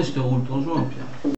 je te roule ton joint, Pierre.